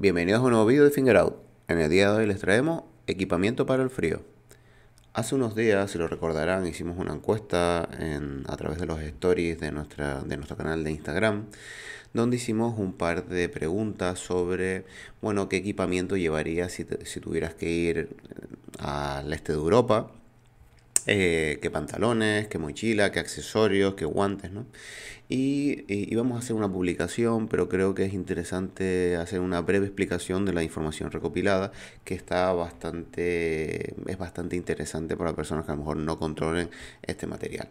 Bienvenidos a un nuevo vídeo de Fingerout. En el día de hoy les traemos equipamiento para el frío. Hace unos días, si lo recordarán, hicimos una encuesta a través de los stories de, nuestro canal de Instagram, donde hicimos un par de preguntas sobre, bueno, qué equipamiento llevarías si, si tuvieras que ir al este de Europa eh, qué pantalones, qué mochila, qué accesorios, qué guantes, ¿no? Y, íbamos a hacer una publicación, pero creo que es interesante hacer una breve explicación de la información recopilada, que está bastante, es bastante interesante para personas que a lo mejor no controlen este material.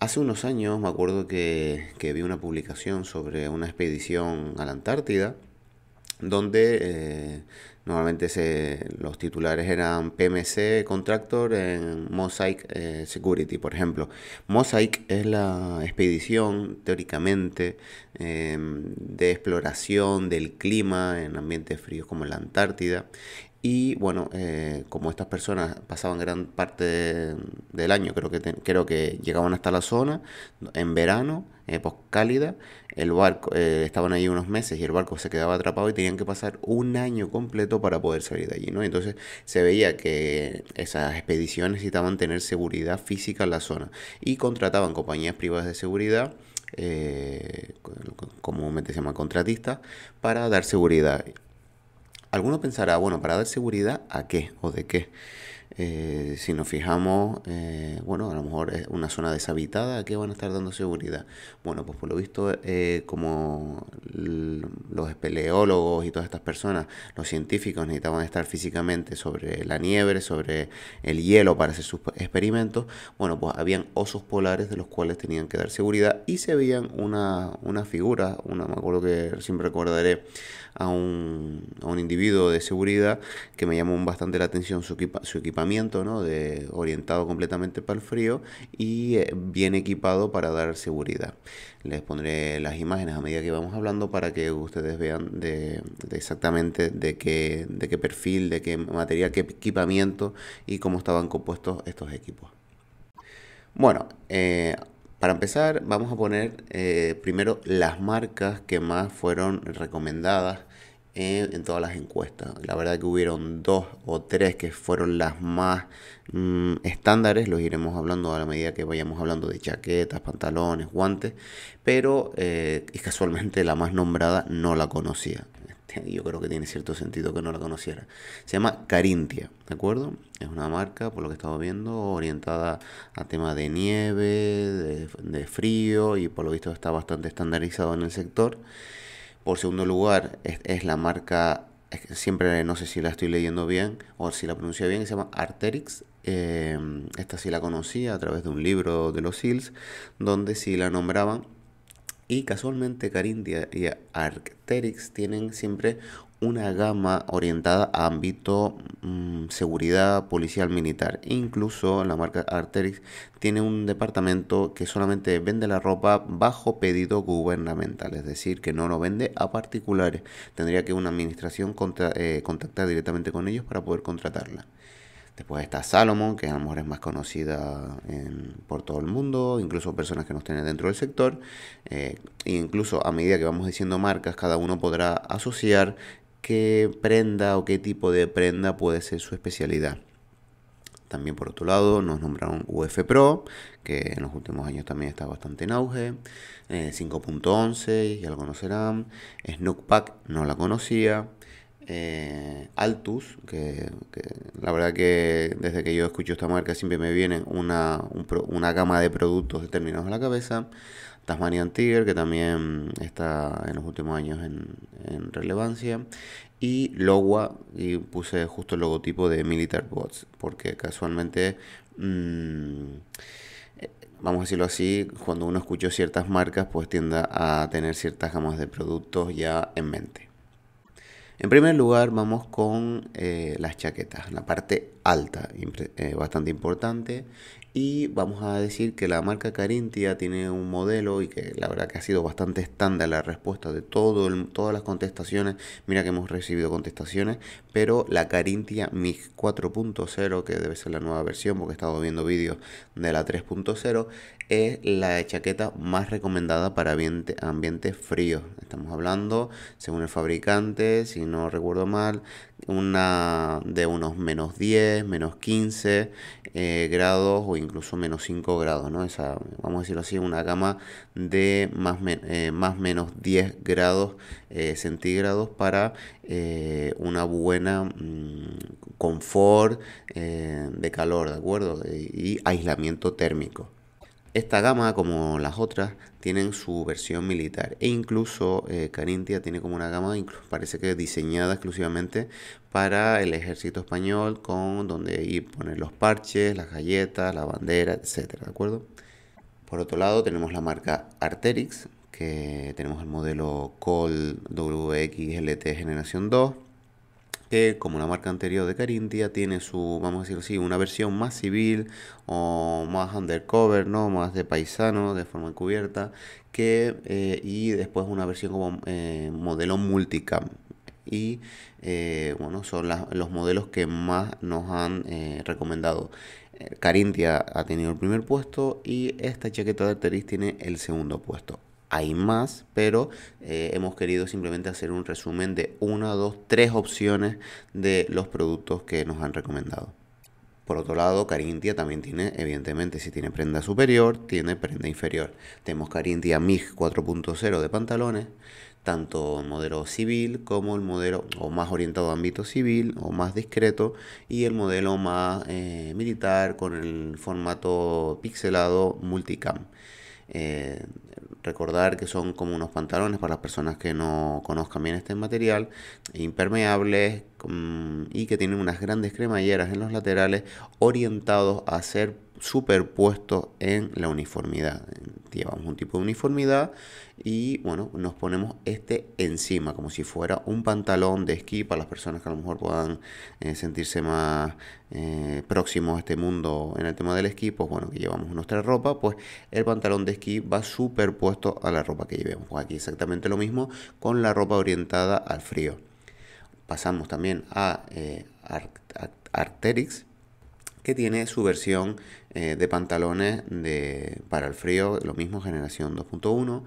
Hace unos años me acuerdo que, que vi una publicación sobre una expedición a la Antártida, donde eh, normalmente se, los titulares eran PMC Contractor en Mosaic eh, Security, por ejemplo. Mosaic es la expedición teóricamente em, de exploración del clima en ambientes fríos como la Antártida y bueno, eh, como estas personas pasaban gran parte del año, creo que, creo que llegaban hasta la zona en verano, época cálida, el barco, eh, estaban ahí unos meses y el barco se quedaba atrapado y tenían que pasar un año completo para poder salir de allí, ¿no? Entonces se veía que esas expediciones necesitaban tener seguridad física en la zona y contrataban compañías privadas de seguridad. Eh, se llama contratistas, para dar seguridad. Alguno pensará, bueno, para dar seguridad a qué o de qué. Eh, si nos fijamos, eh, bueno, a lo mejor es una zona deshabitada, ¿a qué van a estar dando seguridad? Bueno, pues por lo visto, eh, como los espeleólogos y todas estas personas, los científicos necesitaban estar físicamente sobre la nieve, sobre el hielo para hacer sus experimentos, bueno, pues habían osos polares de los cuales tenían que dar seguridad y se veían una, una figura, una, me acuerdo que siempre recordaré a un, a un individuo de seguridad que me llamó bastante la atención su, su equipamiento, ¿no? de, orientado completamente para el frío y eh, bien equipado para dar seguridad. Les pondré las imágenes a medida que vamos hablando para que ustedes vean de, exactamente de qué, de qué perfil, de qué material, qué equipamiento y cómo estaban compuestos estos equipos. Bueno, eh, para empezar, vamos a poner eh, primero las marcas que más fueron recomendadas en, todas las encuestas. La verdad que hubieron dos o tres que fueron las más mm, estándares, los iremos hablando a la medida que vayamos hablando de chaquetas, pantalones, guantes, pero eh, casualmente la más nombrada no la conocía yo creo que tiene cierto sentido que no la conociera. Se llama Carintia, ¿de acuerdo? Es una marca, por lo que estaba viendo, orientada a temas de nieve, frío y por lo visto está bastante estandarizado en el sector. Por segundo lugar, es, la marca, siempre no sé si la estoy leyendo bien o si la pronuncio bien, se llama Arterix. Eh, esta sí la conocía a través de un libro de los SEALs, donde sí la nombraban y casualmente Carinthia y Arcteryx tienen siempre una gama orientada a ámbito mm, seguridad policial militar. Incluso la marca Arcteryx tiene un departamento que solamente vende la ropa bajo pedido gubernamental, es decir, que no lo vende a particulares. Tendría que una administración eh, contactar directamente con ellos para poder contratarla. Después está Salomon, que a lo mejor es más conocida por todo el mundo, incluso personas que no estén dentro del sector. Eh, e incluso a medida que vamos diciendo marcas, cada uno podrá asociar qué prenda o qué tipo de prenda puede ser su especialidad. También por otro lado nos nombraron UF Pro, que en los últimos años también está bastante en auge. 5.11, eh, ya lo conocerán. Snook Pack no la conocía. Eh, Altus, que, la verdad que desde que yo escucho esta marca siempre me vienen una, una gama de productos determinados a la cabeza. Tasmanian Tiger, que también está en los últimos años en, relevancia. Y Lowa, y puse justo el logotipo de Militar Bots, porque casualmente, mm, vamos a decirlo así, cuando uno escucha ciertas marcas, pues tiende a tener ciertas gamas de productos ya en mente. En primer lugar vamos con eh, las chaquetas, la parte alta, eh, bastante importante. Y vamos a decir que la marca Carintia tiene un modelo y que la verdad que ha sido bastante estándar la respuesta de todo todas las contestaciones. Mira que hemos recibido contestaciones, pero la Carintia MIG 4.0, que debe ser la nueva versión porque he estado viendo vídeos de la 3.0, es la chaqueta más recomendada para ambiente, ambientes fríos. Estamos hablando, según el fabricante, si no recuerdo mal, una de unos menos 10, menos 15 eh, grados o incluso menos 5 grados, ¿no? Esa, vamos a decirlo así, una gama de más, eh, más menos 10 grados eh, centígrados para una buena mm, confort de calor, ¿de acuerdo? y aislamiento térmico. Esta gama, como las otras, tienen su versión militar e incluso eh, Carintia tiene como una gama, parece que diseñada exclusivamente para el ejército español, con donde ir poner los parches, las galletas, la bandera, etcétera, ¿de acuerdo? Por otro lado, tenemos la marca Arterix, que tenemos el modelo Col WXLT Generación 2 que como la marca anterior de Carintia tiene su, vamos a decirlo así, una versión más civil o más undercover, ¿no? más de paisano, de forma encubierta, que, eh, y después una versión como eh, modelo multicam. Y eh, bueno, son los modelos que más nos han recomendado. Carintia ha tenido el primer puesto y esta chaqueta de Arteris tiene el segundo puesto hay más, pero eh, hemos querido simplemente hacer un resumen de una, dos, tres opciones de los productos que nos han recomendado. Por otro lado, Carintia también tiene, evidentemente, si tiene prenda superior, tiene prenda inferior. Tenemos Carintia MIG 4.0 de pantalones, tanto el modelo civil como el modelo o más orientado a ámbito civil o más discreto y el modelo más eh, militar con el formato pixelado multicam. Eh, recordar que son como unos pantalones para las personas que no conozcan bien este material, impermeables y que tienen unas grandes cremalleras en los laterales orientados a ser superpuestos en la uniformidad. Llevamos un tipo de uniformidad y bueno, nos ponemos este encima como si fuera un pantalón de esquí para las personas que a lo mejor puedan eh, sentirse más eh, próximos a este mundo en el tema del esquí, pues bueno, que llevamos nuestra ropa, pues el pantalón de esquí va superpuesto a la ropa que llevemos. Pues aquí exactamente lo mismo con la ropa orientada al frío. Pasamos también a eh, Arterix que tiene su versión eh, de pantalones de, para el frío, lo mismo, generación 2.1,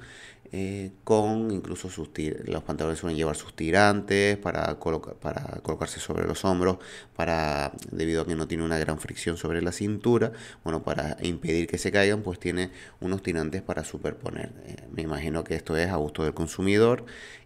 eh, con incluso sus los pantalones suelen llevar sus tirantes para, para colocarse sobre los hombros, para debido a que no tiene una gran fricción sobre la cintura, bueno, para impedir que se caigan, pues tiene unos tirantes para superponer. Eh, me imagino que esto es a gusto del consumidor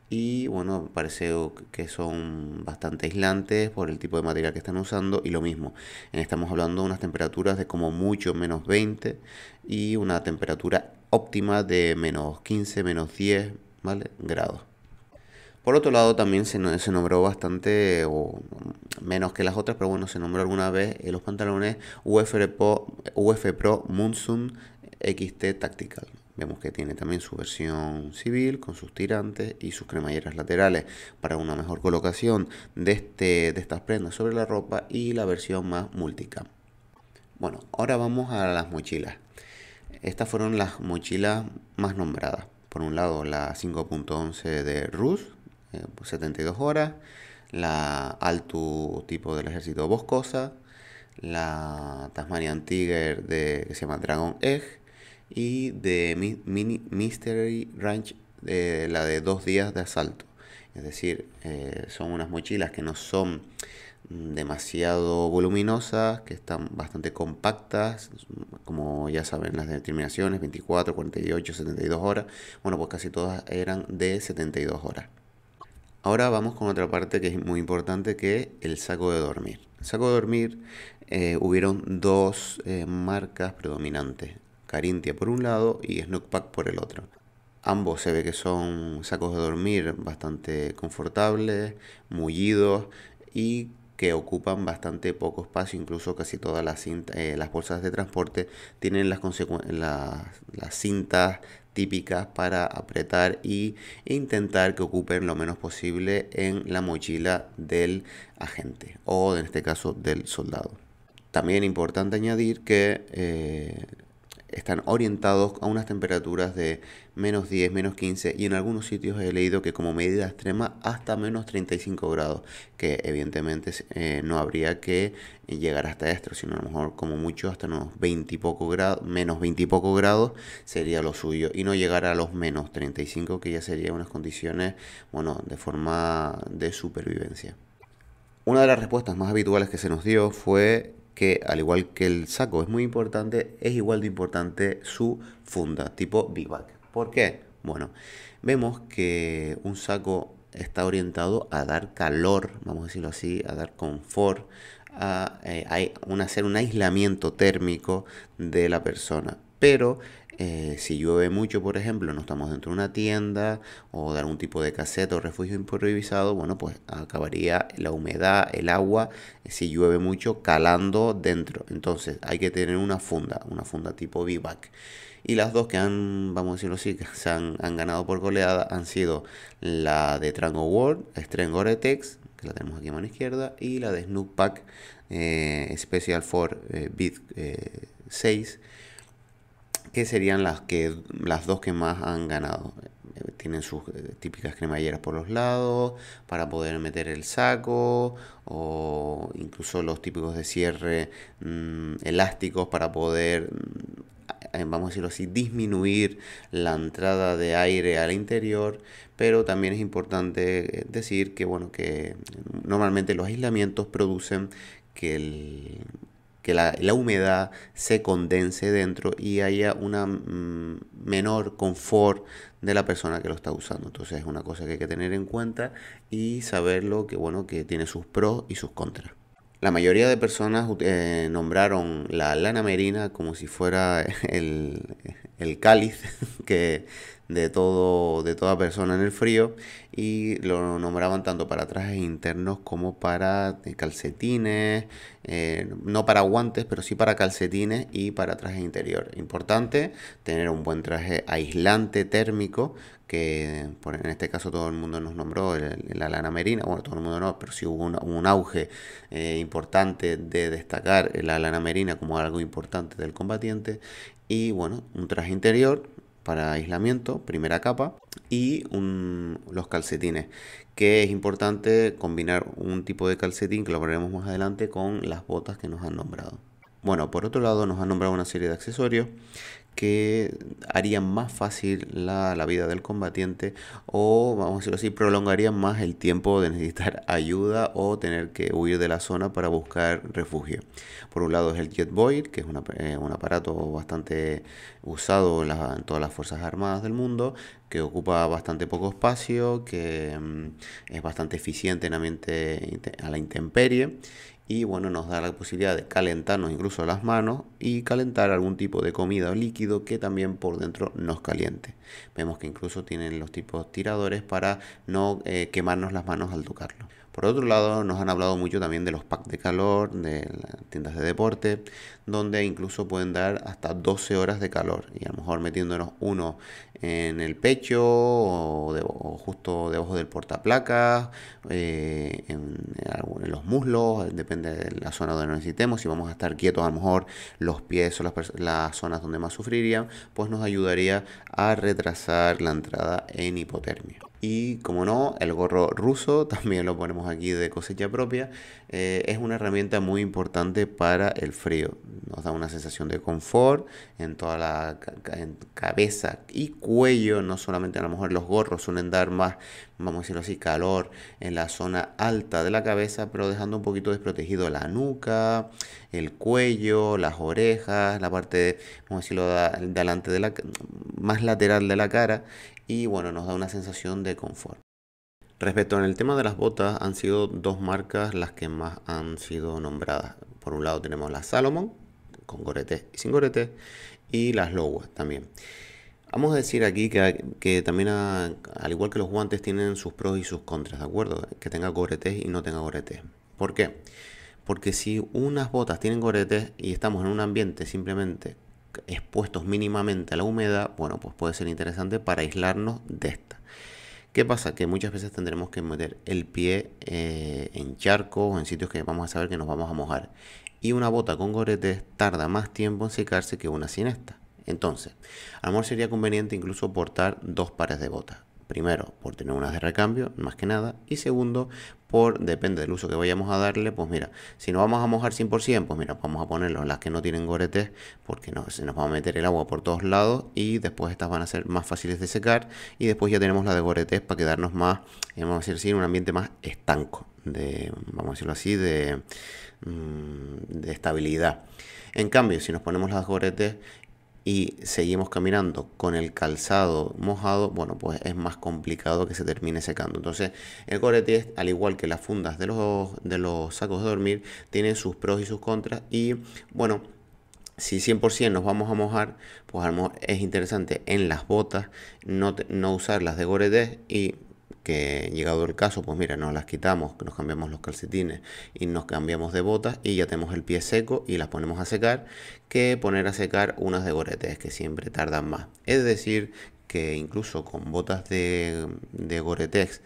y bueno, parece que son bastante aislantes por el tipo de material que están usando y lo mismo, estamos hablando de unas temperaturas de como mucho menos 20 y una temperatura óptima de menos 15, menos 10 ¿vale? grados. Por otro lado, también se, nombró bastante, o menos que las otras, pero bueno, se nombró alguna vez eh, los pantalones UF Pro, UF Pro Monsoon XT Tactical. Vemos que tiene también su versión civil con sus tirantes y sus cremalleras laterales para una mejor colocación de, este, de estas prendas sobre la ropa y la versión más multicam. Bueno, ahora vamos a las mochilas. Estas fueron las mochilas más nombradas. Por un lado la 5.11 de Rus, 72 eh, horas, la Altu tipo del ejército boscosa, la Tasmanian Tiger de, que se llama Dragon Egg y de Mini Mystery Ranch, de la de dos días de asalto. Es decir, eh, son unas mochilas que no son demasiado voluminosas, que están bastante compactas, como ya saben las determinaciones, 24, 48, 72 horas. Bueno, pues casi todas eran de 72 horas. Ahora vamos con otra parte que es muy importante, que es el saco de dormir. El saco de dormir eh, hubieron dos eh, marcas predominantes. Carintia por un lado y Snookpack por el otro. Ambos se ve que son sacos de dormir bastante confortables, mullidos y que ocupan bastante poco espacio, incluso casi todas las, eh, las bolsas de transporte tienen las, las cintas típicas para apretar y, e intentar que ocupen lo menos posible en la mochila del agente o en este caso del soldado. También importante añadir que eh, están orientados a unas temperaturas de menos 10, menos 15 y en algunos sitios he leído que como medida extrema hasta menos 35 grados, que evidentemente eh, no habría que llegar hasta esto, sino a lo mejor como mucho hasta unos 20 y poco grados, menos 20 y poco grados sería lo suyo y no llegar a los menos 35 que ya sería unas condiciones, bueno, de forma de supervivencia. Una de las respuestas más habituales que se nos dio fue que al igual que el saco es muy importante, es igual de importante su funda tipo Big Bag. ¿Por qué? Bueno, vemos que un saco está orientado a dar calor, vamos a decirlo así, a dar confort, a, eh, hacer un aislamiento térmico de la persona. Pero eh, si llueve mucho, por ejemplo, no estamos dentro de una tienda o de algún tipo de caseta o refugio improvisado, bueno, pues acabaría la humedad, el agua, eh, si llueve mucho, calando dentro. Entonces hay que tener una funda, una funda tipo V-Back. Y las dos que han, vamos a decirlo así, que se han, ganado por goleada han sido la de Trango World, Stren Gore-Tex, que la tenemos aquí a mano izquierda, y la de Snoop Pack eh, Special for Bit 6 que serían las, que, las dos que más han ganado. Eh, tienen sus eh, típicas cremalleras por los lados para poder meter el saco o incluso los típicos de cierre mm, elásticos para poder, mm, eh, vamos a decirlo así, disminuir la entrada de aire al interior. Pero también es importante decir que, bueno, que normalmente los aislamientos producen que el, que la, humedad se condense dentro y haya una mm, menor confort de la persona que lo está usando. Entonces es una cosa que hay que tener en cuenta y saberlo que bueno que tiene sus pros y sus contras. La mayoría de personas eh, nombraron la lana merina como si fuera el, el cáliz que de todo de toda persona en el frío y lo nombraban tanto para trajes internos como para eh, calcetines eh, no para guantes pero sí para calcetines y para trajes interior importante tener un buen traje aislante térmico que en este caso todo el mundo nos nombró la lana merina, bueno, todo el mundo no, pero sí hubo un auge eh, importante de destacar la lana merina como algo importante del combatiente. Y bueno, un traje interior para aislamiento, primera capa, y los calcetines, que es importante combinar un tipo de calcetín, que lo veremos más adelante, con las botas que nos han nombrado. Bueno, por otro lado nos han nombrado una serie de accesorios que harían más fácil la, vida del combatiente o, vamos a decirlo así, prolongarían más el tiempo de necesitar ayuda o tener que huir de la zona para buscar refugio. Por un lado es el Jet que es eh, un aparato bastante usado en, todas las Fuerzas Armadas del mundo, que ocupa bastante poco espacio, que mm, es bastante eficiente en ambiente a la intemperie y bueno, nos da la posibilidad de calentarnos incluso las manos y calentar algún tipo de comida o líquido que también por dentro nos caliente. Vemos que incluso tienen los tipos tiradores para no eh, quemarnos las manos al tocarlo. Por otro lado, nos han hablado mucho también de los packs de calor, de tiendas de deporte, donde incluso pueden dar hasta 12 horas de calor. Y a lo mejor metiéndonos uno en el pecho o, justo debajo del portaplacas, eh, en, los muslos, depende de la zona donde necesitemos. Si vamos a estar quietos, a lo mejor los pies o las, las zonas donde más sufrirían, pues nos ayudaría a retrasar la entrada en hipotermia. Y como no, el gorro ruso, también lo ponemos aquí de cosecha propia, eh, es una herramienta muy importante para el frío. Nos da una sensación de confort en toda la cabeza y cuello, no solamente a lo mejor los gorros suelen dar más, vamos a decirlo así, calor en la zona alta de la cabeza, pero dejando un poquito desprotegido la nuca, el cuello, las orejas, la parte, vamos a decirlo, delante de la, más lateral de la cara y bueno, nos da una sensación de confort. Respecto al tema de las botas, han sido dos marcas las que más han sido nombradas. Por un lado tenemos la Salomon, con goretes y sin goretes, y las Lowa también. Vamos a decir aquí que, también, al igual que los guantes, tienen sus pros y sus contras, ¿de acuerdo? Que tenga goretes y no tenga goretes. ¿Por qué? Porque si unas botas tienen goretes y estamos en un ambiente simplemente expuestos mínimamente a la humedad, bueno, pues puede ser interesante para aislarnos de esta. ¿Qué pasa? Que muchas veces tendremos que meter el pie eh, en charcos o en sitios que vamos a saber que nos vamos a mojar. y una bota con goretes tarda más tiempo en secarse que una sin esta. Entonces, a lo mejor sería conveniente incluso portar dos pares de botas. Primero, por tener unas de recambio, más que nada. Y segundo, por, depende del uso que vayamos a darle, pues mira, si nos vamos a mojar 100%, pues mira, vamos a ponerlo las que no tienen goretes, porque no, se nos va a meter el agua por todos lados y después estas van a ser más fáciles de secar. Y después ya tenemos la de goretes para quedarnos más, eh, vamos a decir así, en un ambiente más estanco, de, vamos a decirlo así, de, mm, de estabilidad. En cambio, si nos ponemos las goretes, y seguimos caminando con el calzado mojado, bueno, pues es más complicado que se termine secando. Entonces, el corete, al igual que las fundas de los, de los sacos de dormir, tiene sus pros y sus contras. Y bueno, si 100% nos vamos a mojar, pues es interesante en las botas no, no usar las de Goretes y que llegado el caso, pues mira, nos las quitamos, nos cambiamos los calcetines y nos cambiamos de botas y ya tenemos el pie seco y las ponemos a secar, que poner a secar unas de goretes que siempre tardan más. Es decir, que incluso con botas de, de Goretex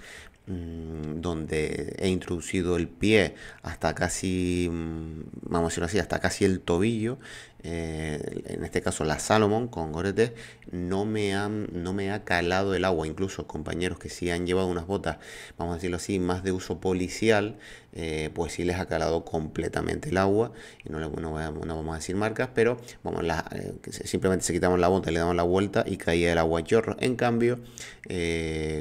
Mm, donde he introducido el pie hasta casi, mm, vamos a decirlo así, hasta casi el tobillo, eh, en este caso la Salomon con Gorete, no me, han, no me ha calado el agua, incluso compañeros que sí han llevado unas botas, vamos a decirlo así, más de uso policial, eh, pues sí les ha calado completamente el agua, y no, no, vamos a decir marcas, pero vamos, la, eh, simplemente se quitamos la bota, le damos la vuelta y caía el agua chorro. En cambio,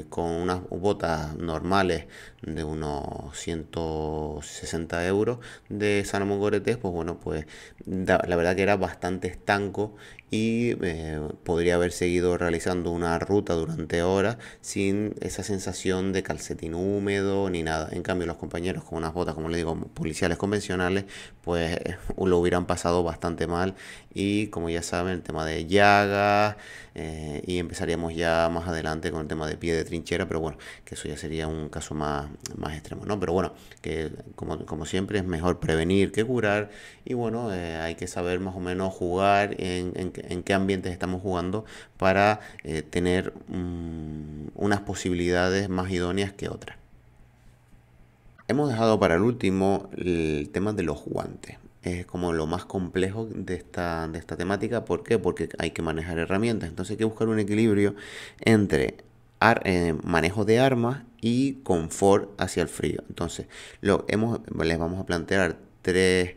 con unas botas normales de unos 160 euros de Salomon Goretes, pues bueno, pues la verdad que era bastante estanco y eh, podría haber seguido realizando una ruta durante horas sin esa sensación de calcetín húmedo ni nada. En cambio, los compañeros con unas botas, como les digo, policiales convencionales, pues lo hubieran pasado bastante mal y como ya saben, el tema de llagas eh, y empezaríamos ya más adelante con el tema de pie de trinchera, pero bueno, que eso ya sería un caso más, más extremo, ¿no? Pero bueno, que como, como siempre es mejor prevenir que curar y bueno, eh, hay que saber más o menos jugar en, en en qué ambientes estamos jugando para eh, tener mm, unas posibilidades más idóneas que otras. Hemos dejado para el último el tema de los guantes. Es como lo más complejo de esta, de esta temática. ¿Por qué? Porque hay que manejar herramientas. Entonces hay que buscar un equilibrio entre eh, manejo de armas y confort hacia el frío. Entonces, lo les vamos a plantear tres,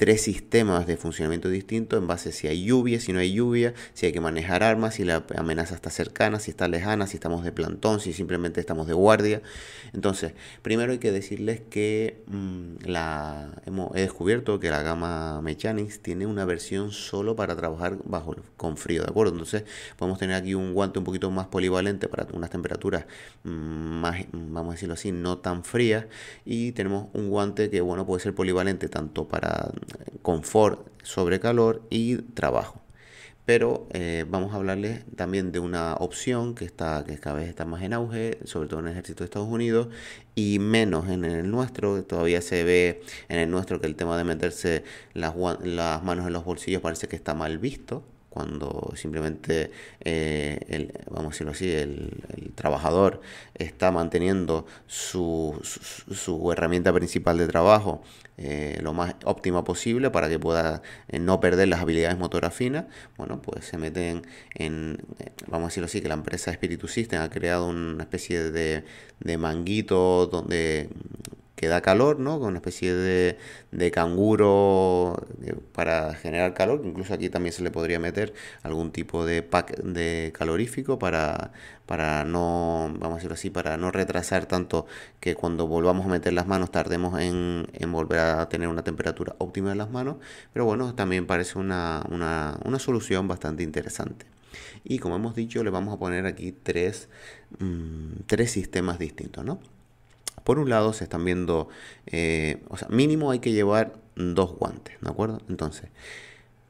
tres sistemas de funcionamiento distintos en base a si hay lluvia, si no hay lluvia, si hay que manejar armas, si la amenaza está cercana, si está lejana, si estamos de plantón, si simplemente estamos de guardia. Entonces, primero hay que decirles que mm, la, hemos, he descubierto que la gama Mechanics tiene una versión solo para trabajar bajo con frío, ¿de acuerdo? Entonces, podemos tener aquí un guante un poquito más polivalente para unas temperaturas mm, más, vamos a decirlo así, no tan frías y tenemos un guante que, bueno, puede ser polivalente tanto para confort sobre calor y trabajo. Pero eh, vamos a hablarles también de una opción que, está, que cada vez está más en auge, sobre todo en el ejército de Estados Unidos, y menos en el nuestro. Todavía se ve en el nuestro que el tema de meterse las, las manos en los bolsillos parece que está mal visto cuando simplemente, eh, el, vamos a decirlo así, el, trabajador está manteniendo su, su, herramienta principal de trabajo eh, lo más óptima posible para que pueda eh, no perder las habilidades motoras finas, bueno, pues se meten en, vamos a decirlo así, que la empresa Espíritu System ha creado una especie de, de manguito donde que da calor, ¿no? Con una especie de, de canguro eh, para generar calor. Incluso aquí también se le podría meter algún tipo de pack de calorífico para, para no, vamos a decirlo así, para no retrasar tanto que cuando volvamos a meter las manos tardemos en, volver a tener una temperatura óptima de las manos. Pero bueno, también parece una, una, una solución bastante interesante. Y como hemos dicho, le vamos a poner aquí tres, mm, tres sistemas distintos, ¿no? Por un lado se están viendo, eh, o sea, mínimo hay que llevar dos guantes, ¿de acuerdo? Entonces,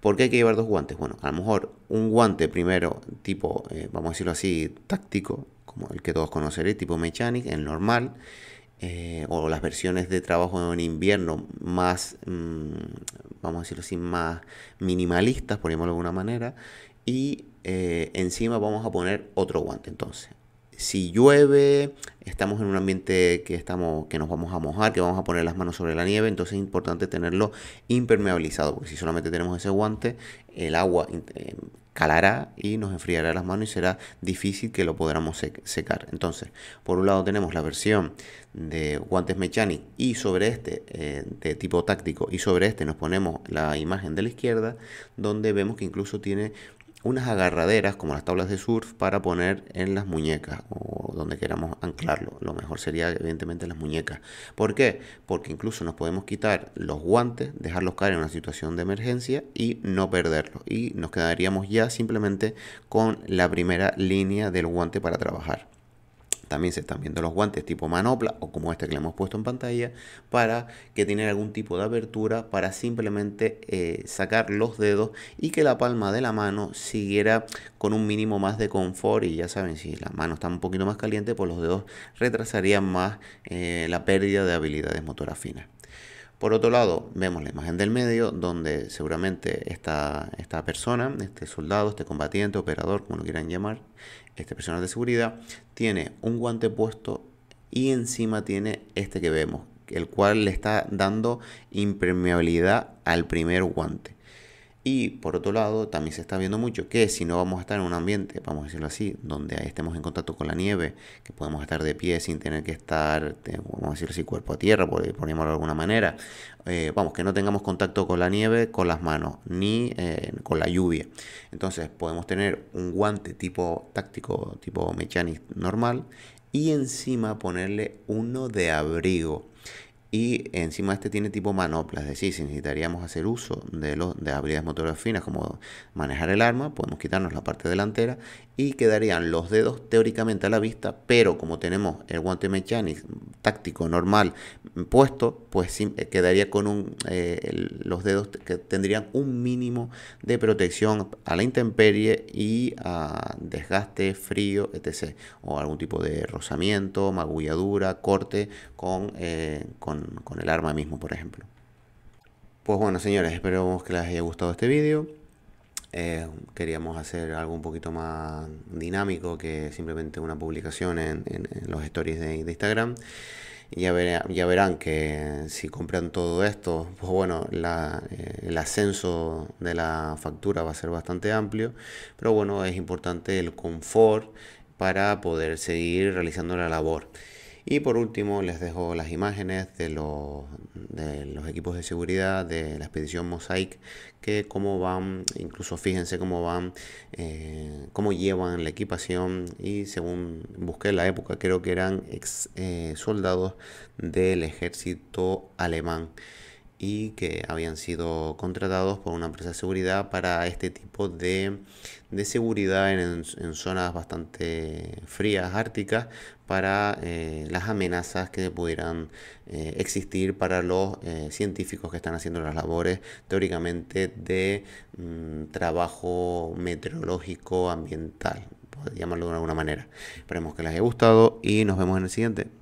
¿por qué hay que llevar dos guantes? Bueno, a lo mejor un guante primero tipo, eh, vamos a decirlo así, táctico, como el que todos conoceréis, tipo Mechanic, el normal, eh, o las versiones de trabajo en invierno más, mm, vamos a decirlo así, más minimalistas, por llamarlo de alguna manera, y encima vamos a poner otro guante. Entonces, si llueve, estamos en un ambiente que, estamos, que nos vamos a mojar, que vamos a poner las manos sobre la nieve, entonces es importante tenerlo impermeabilizado, porque si solamente tenemos ese guante, el agua eh, calará y nos enfriará las manos y será difícil que lo podamos secar. Entonces, por un lado tenemos la versión de guantes Mechanic y sobre este eh, de tipo táctico y sobre este nos ponemos la imagen de la izquierda donde vemos que incluso tiene unas agarraderas como las tablas de surf para poner en las muñecas o donde queramos anclarlo. Lo mejor sería evidentemente las muñecas. ¿Por qué? Porque incluso nos podemos quitar los guantes, dejarlos caer en una situación de emergencia y no perderlos. Y nos quedaríamos ya simplemente con la primera línea del guante para trabajar. También se están viendo los guantes tipo manopla o como este que le hemos puesto en pantalla para que tienen algún tipo de abertura para simplemente eh, sacar los dedos y que la palma de la mano siguiera con un mínimo más de confort y ya saben si la mano está un poquito más caliente pues los dedos retrasarían más eh, la pérdida de habilidades motoras finas. Por otro lado, vemos la imagen del medio, donde seguramente esta, esta persona, este soldado, este combatiente, operador, como lo quieran llamar, este personal de seguridad, tiene un guante puesto y encima tiene este que vemos, el cual le está dando impermeabilidad al primer guante. Y por otro lado, también se está viendo mucho que si no vamos a estar en un ambiente, vamos a decirlo así, donde estemos en contacto con la nieve, que podemos estar de pie sin tener que estar, vamos a decirlo así, cuerpo a tierra, por, llamarlo de alguna manera, eh, vamos, que no tengamos contacto con la nieve, con las manos, ni eh, con la lluvia. Entonces podemos tener un guante tipo táctico, tipo mechanic normal, y encima ponerle uno de abrigo y encima este tiene tipo manopla, es decir, si necesitaríamos hacer uso de, los, de habilidades motoras finas como manejar el arma, podemos quitarnos la parte delantera y quedarían los dedos teóricamente a la vista, pero como tenemos el guante mechanic táctico normal puesto, pues eh, quedaría con un, eh, los dedos que tendrían un mínimo de protección a la intemperie y a desgaste, frío, etc. O algún tipo de rozamiento, magulladura, corte con, eh, con, con el arma mismo, por ejemplo. Pues bueno, señores, espero que les haya gustado este vídeo. Eh, queríamos hacer algo un poquito más dinámico que simplemente una publicación en, los stories de, Instagram. Ya, ya, verán que si compran todo esto, pues bueno, eh, el ascenso de la factura va a ser bastante amplio. Pero bueno, es importante el confort para poder seguir realizando la labor. Y por último les dejo las imágenes de los, de los equipos de seguridad de la expedición Mosaic, que cómo van, incluso fíjense cómo van, eh, cómo llevan la equipación y según busqué la época creo que eran ex eh, soldados del ejército alemán y que habían sido contratados por una empresa de seguridad para este tipo de, seguridad en, zonas bastante frías, árticas, para eh, las amenazas que pudieran eh, existir para los eh, científicos que están haciendo las labores teóricamente de mm, trabajo meteorológico ambiental, por llamarlo de alguna manera. Esperemos que les haya gustado y nos vemos en el siguiente.